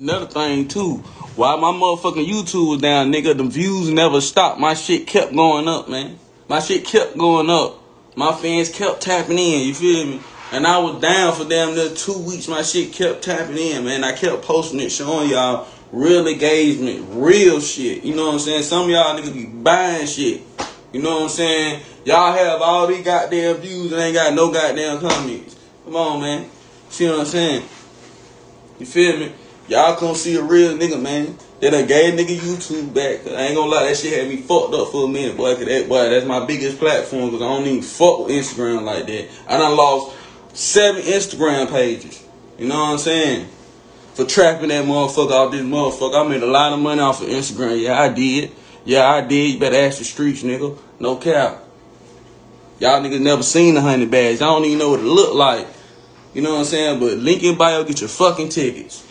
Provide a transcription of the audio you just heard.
Another thing too, while my motherfucking YouTube was down, nigga, the views never stopped. My shit kept going up, man. My shit kept going up. My fans kept tapping in, you feel me? And I was down for damn near two weeks. My shit kept tapping in, man. I kept posting it, showing y'all real engagement, real shit. You know what I'm saying? Some y'all niggas be buying shit. You know what I'm saying? Y'all have all these goddamn views and ain't got no goddamn comments. Come on, man. See what I'm saying? You feel me? Y'all come see a real nigga, man. They done gave nigga YouTube back. I ain't gonna lie, that shit had me fucked up for a minute, boy. Cause that, boy, that's my biggest platform. Cause I don't even fuck with Instagram like that. I done lost seven Instagram pages. You know what I'm saying? For trapping that motherfucker off this motherfucker. I made a lot of money off of Instagram. Yeah, I did. Yeah, I did. You better ask the streets, nigga. No cap. Y'all niggas never seen a hundred bags. I don't even know what it look like. You know what I'm saying? But link in bio, get your fucking tickets.